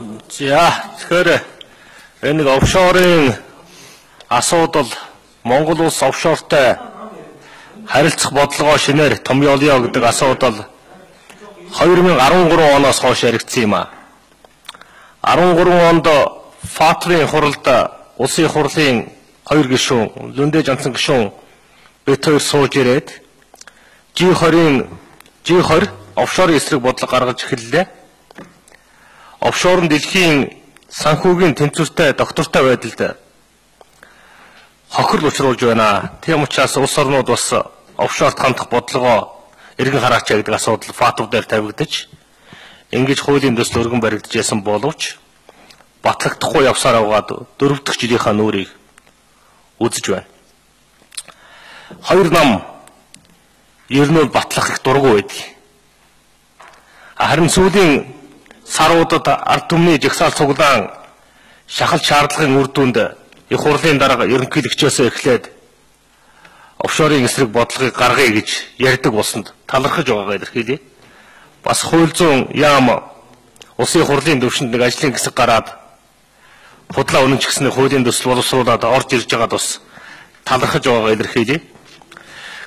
За тэгэхээр энэ нэг офшорын асуудал Монгол улс офшортой харилцах бодлогоо шинээр томьёолё гэдэг асуудал 2013 оноос хойш яригдсан юм а. 13 онд ФАТВ-ийн хуралд улсын хурлын хоёр гишүүн Лүндэ Жонсон гишүүн бид хоёр сууж ирээд G20-ын G20 офшорын эсрэг бодлого гаргаж эхэллээ. Офшор нь дэлхийн санхүүгийн тэнцвэртэй доктортой байдалд хохирол учруулж байна. Тийм учраас улс орнууд бас офшорт хандах бодлогоо эргэн хараач гэдэг асуудал ФАТВ дээр тавигдаж ингэж хуулийн төсөл өргөн баригдаж байсан боловч батлагдахгүй явсаар аваад дөрөв дэх жилийнхаа нүрийг үзэж байна. Хоёр нам ер нь батлах их дургу байдаг. Харин сүүлийн саруудад ард түмний жагсаал цуглаан шахалт шаардлагын үр дүнд их хурлын дарга ерөнхийлөгчөөсөө эхлээд офшорын эсрэг бодлогыг гаргая гэж ярьдаг болсонд талархаж байгаагаа илэрхийлье. Бас хууль зүйн яам улсын хурлын төвшөнд нэг ажлын хэсэг гараад худлаа үнэн ч гэсний хуулийн төсөл боловсруулаад орж ирж байгаад бас талархаж байгаагаа илэрхийлье.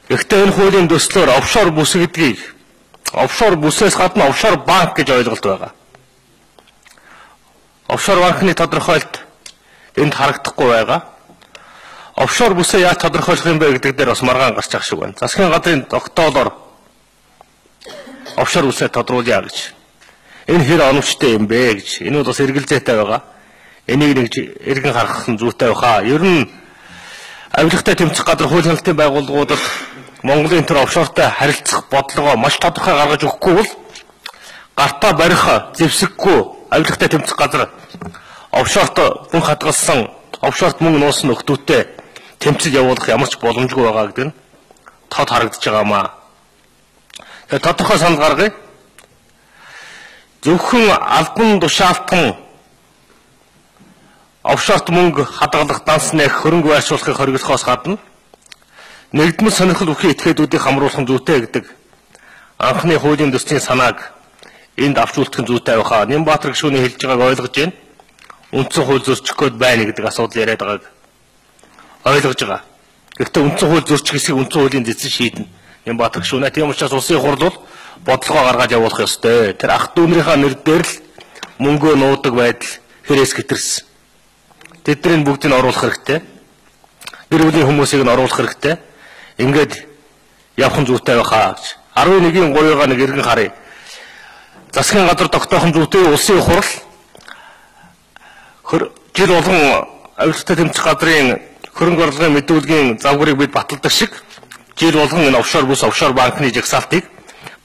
Гэхдээ энэ хуулийн төслөөр офшор бүс гэдгийг офшор бүсээс гадна офшор банк гэж ойлголт байгаа. Офшор банкны тодорхойлт энд харагдахгүй байгаа. Офшор бүсээ яаж тодорхойлох юм бэ гэдэг дээр бас маргаан гарч ах шиг байна. Засгийн газрын тогтоолоор офшор бүсээ тодруулъя гэж. Энэ хэр оновчтой юм бэ гэж. Энэ бас эргэлзээтэй байгаа. Энийг нэг эргэн харах нь зүйтэй баха. Ер нь авилгатай тэмцэх газар хууль хяналтын байгууллагуудад Монголын төр офшортой харилцах бодлогоо маш тодорхой гаргаж өгөхгүй бол гартаа барих зэвсэггүй авилгатай тэмцэх газар офшорт хүн хадгалсан офшорт мөнгө нуусан нөхдөөтэй тэмцэл явуулах ямар ч боломжгүй байгаа гэдэг нь тод харагдаж байгаамаа. Тэгэхээр тодорхой санал гаргая. Зөвхөн албан тушаалтан офшорт мөнгө хадгалах данс нэх хөрөнгө байршуулахыг хориглохоос гадна нэгдмэл сонирхол бүхий этгээдүүдийг хамруулах нь зүйтэй гэдэг анхны хуулийн төслийн санааг энд авч үлдэх нь зүйтэй байхаа. Нямбаатар гишүүний хэлж байгааг ойлгож байна. Үндсэн хууль зөрчих гээд байна гэдэг асуудал яриад байгааг ойлгож байгаа. Гэхдээ үндсэн хууль зөрчих хэсгийг үндсэн хуулийн дэцэн шийднэ. Нямбаатар гишүүнэ. Тийм учраас улсын хурл бол бодлогоо гаргаж явуулах ёстой. Тэр ах дүүнийхээ нэр дээр л мөнгөө нуудаг байдал хэрэгс гитэрсэн. Тэдний бүгдийг оруулах хэрэгтэй. Гэр бүлийн хүмүүсийг нь оруулах хэрэгтэй. Ингээд явах нь зүйтэй байхаа гэж. 11-ийн 3-ыг нэг эргэн харъя засгийн газар тогтоохон зүйтэй улсын хурал жил болгон авилгатай тэмцэх газрын хөрөнгө орлогын мэдүүлгийн завгарыг бид баталдаг шиг жил болгон энэ офшор бус офшор банкны жагсаалтыг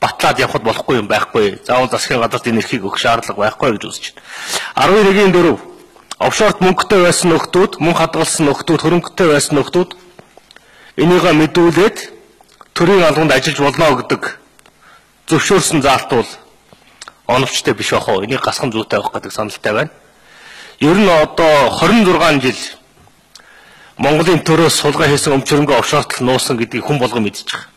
батлаад явахд болохгүй юм байхгүй. Заавал засгийн газарт энэ эрхийг өгөх шаардлага байхгүй гэж үзэж байна. 11-ийн 4 офшорт мөнгөтэй байсан нөхдүүд, мөнгө хадгалсан нөхдүүд, хөрөнгөтэй байсан нөхдүүд энийгээ мэдүүлээд төрийн албанд ажиллаж болно гэдэг зөвшөөрсөн заалт бол оновчтой биш ах уу? Энийг гасхан зүйтэй авах гэдэг саналтай байна. Ер нь одоо 26 жил Монголын төрөөс сулгай хийсэн өмчрөнгөө овшоортол нуусан гэдгийг хүн болгон мэдчих.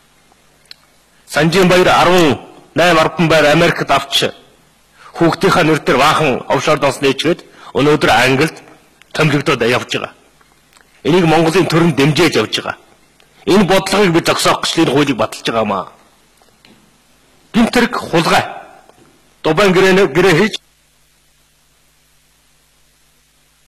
Санжийн баяр 18 арбан байр Америкт авч хүүхдийнхаа нэр дээр баахан овшоордоос нээчгээд өнөөдөр Англид томилогдоод явж байгаа. Энийг Монголын төрөнд дэмжиж явж байгаа. Энэ бодлогыг бид зогсоох гэж энэ хуулийг баталж байгаамаа. Гинтэрэг хулгай Topan Greenwich